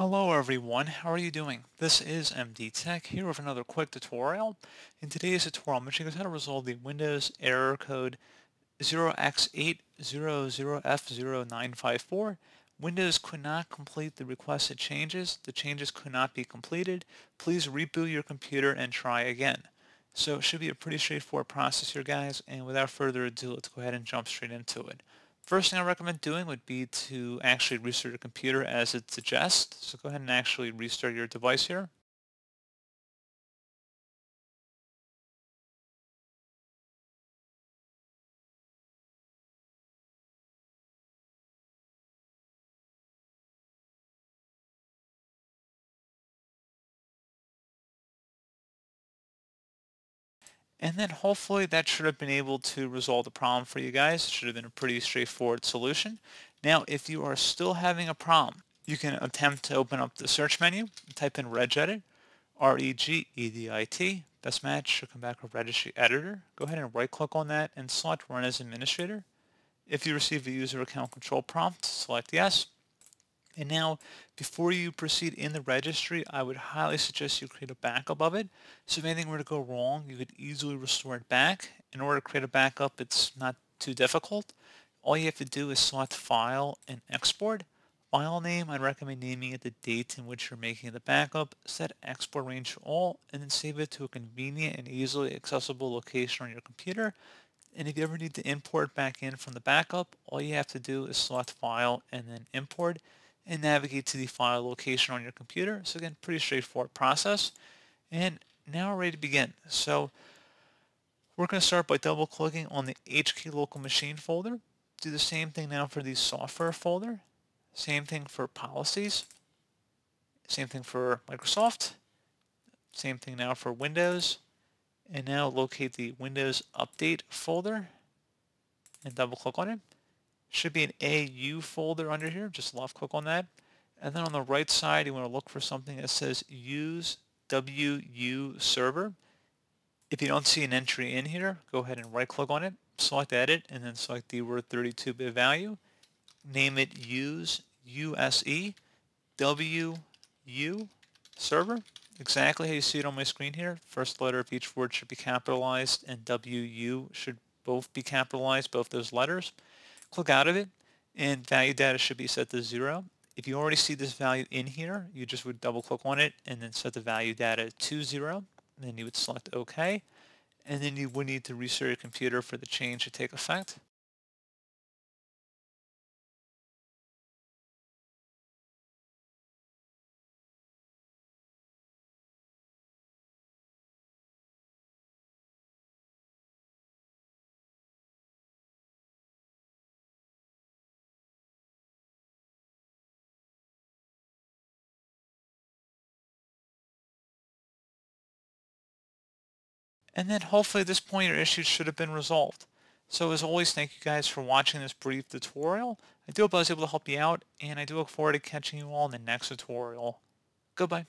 Hello everyone, how are you doing? This is MD Tech here with another quick tutorial. In today's tutorial, I'm going to show you how to resolve the Windows error code 0x800F0954. Windows could not complete the requested changes. The changes could not be completed. Please reboot your computer and try again. So it should be a pretty straightforward process here guys, and without further ado, let's go ahead and jump straight into it. First thing I recommend doing would be to actually restart your computer as it suggests. So go ahead and actually restart your device here. And then hopefully that should have been able to resolve the problem for you guys. It should have been a pretty straightforward solution. Now, if you are still having a problem, you can attempt to open up the search menu, type in regedit, R-E-G-E-D-I-T, best match should come back with registry editor. Go ahead and right click on that and select run as administrator. If you receive a user account control prompt, select yes. And now, before you proceed in the registry, I would highly suggest you create a backup of it. So if anything were to go wrong, you could easily restore it back. In order to create a backup, it's not too difficult. All you have to do is select File and Export. File name, I'd recommend naming it the date in which you're making the backup. Set export range to all, and then save it to a convenient and easily accessible location on your computer. And if you ever need to import back in from the backup, all you have to do is select File and then Import and navigate to the file location on your computer. So again, pretty straightforward process. And now we're ready to begin. So we're going to start by double clicking on the HK local machine folder. Do the same thing now for the software folder. Same thing for policies. Same thing for Microsoft. Same thing now for Windows. And now locate the Windows Update folder and double click on it should be an AU folder under here. Just left click on that. And then on the right side, you want to look for something that says use WU server. If you don't see an entry in here, go ahead and right click on it, select edit, and then select DWORD 32-bit value. Name it use USE WU server. Exactly how you see it on my screen here. First letter of each word should be capitalized and WU should both be capitalized, both those letters click out of it and value data should be set to zero. If you already see this value in here, you just would double click on it and then set the value data to zero. And then you would select OK. And then you would need to restart your computer for the change to take effect. And then hopefully at this point your issues should have been resolved. So as always, thank you guys for watching this brief tutorial. I do hope I was able to help you out, and I do look forward to catching you all in the next tutorial. Goodbye.